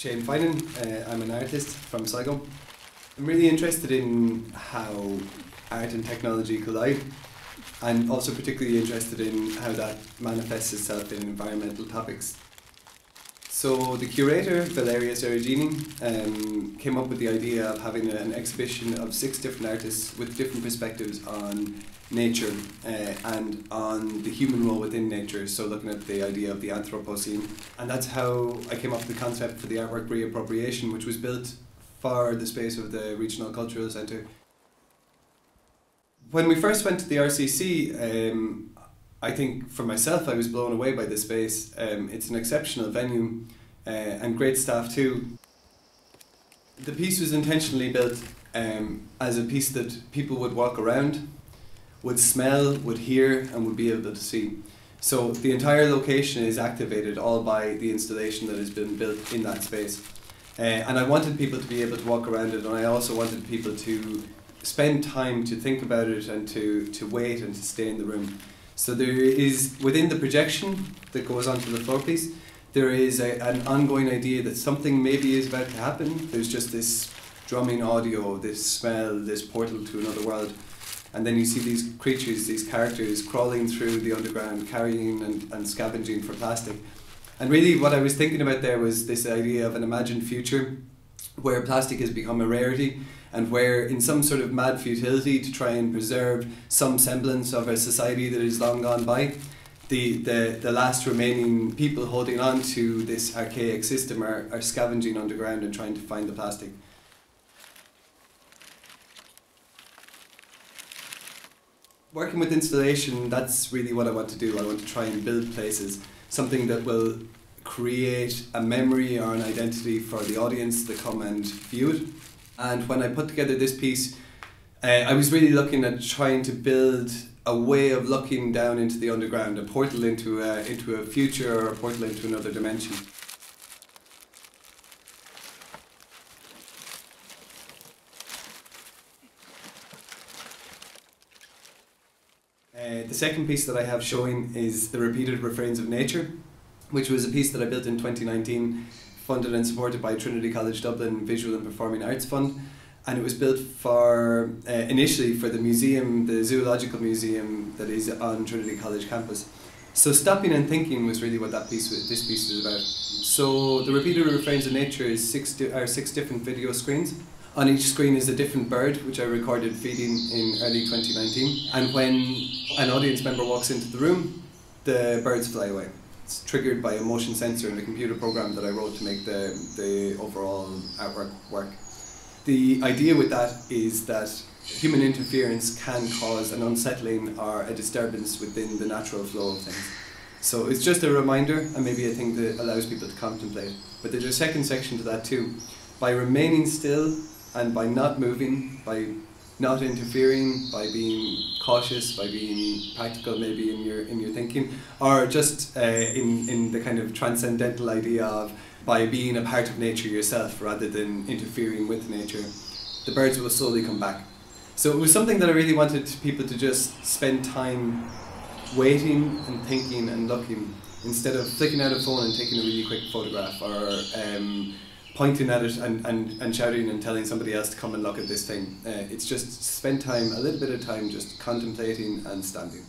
Shane Finan. Uh, I'm an artist from Sligo. I'm really interested in how art and technology collide, and also particularly interested in how that manifests itself in environmental topics. So the curator, Valeria Ceregini, um, came up with the idea of having an exhibition of six different artists with different perspectives on nature uh, and on the human role within nature. So looking at the idea of the Anthropocene. And that's how I came up with the concept for the artwork reappropriation, which was built for the space of the Regional Cultural Centre. When we first went to the RCC, um, I think for myself, I was blown away by the space. Um, it's an exceptional venue uh, and great staff too. The piece was intentionally built um, as a piece that people would walk around, would smell, would hear, and would be able to see. So the entire location is activated all by the installation that has been built in that space. Uh, and I wanted people to be able to walk around it, and I also wanted people to spend time to think about it and to, to wait and to stay in the room. So there is, within the projection that goes onto the floor piece, there is a, an ongoing idea that something maybe is about to happen. There's just this drumming audio, this smell, this portal to another world. And then you see these creatures, these characters crawling through the underground, carrying and, and scavenging for plastic. And really, what I was thinking about there was this idea of an imagined future where plastic has become a rarity and where, in some sort of mad futility to try and preserve some semblance of a society that is long gone by, the, the, the last remaining people holding on to this archaic system are, are scavenging underground and trying to find the plastic. Working with installation, that's really what I want to do. I want to try and build places, something that will create a memory or an identity for the audience that come and view it and when I put together this piece, uh, I was really looking at trying to build a way of looking down into the underground, a portal into a, into a future or a portal into another dimension. Uh, the second piece that I have showing is the repeated refrains of nature, which was a piece that I built in 2019 funded and supported by Trinity College Dublin Visual and Performing Arts Fund. And it was built for uh, initially for the museum, the zoological museum that is on Trinity College campus. So stopping and thinking was really what that piece was, this piece was about. So the repeated refrains of nature is six di- are six different video screens. On each screen is a different bird, which I recorded feeding in early 2019. And when an audience member walks into the room, the birds fly away it's triggered by a motion sensor in the computer program that I wrote to make the, the overall artwork work. The idea with that is that human interference can cause an unsettling or a disturbance within the natural flow of things. So it's just a reminder and maybe a thing that allows people to contemplate. But there's a second section to that too. By remaining still and by not moving, by not interfering by being cautious, by being practical maybe in your in your thinking, or just uh, in in the kind of transcendental idea of by being a part of nature yourself rather than interfering with nature, the birds will slowly come back. So it was something that I really wanted people to just spend time waiting and thinking and looking instead of flicking out a phone and taking a really quick photograph or um, pointing at it and, and, and shouting and telling somebody else to come and look at this thing. Uh, it's just spend time, a little bit of time just contemplating and standing.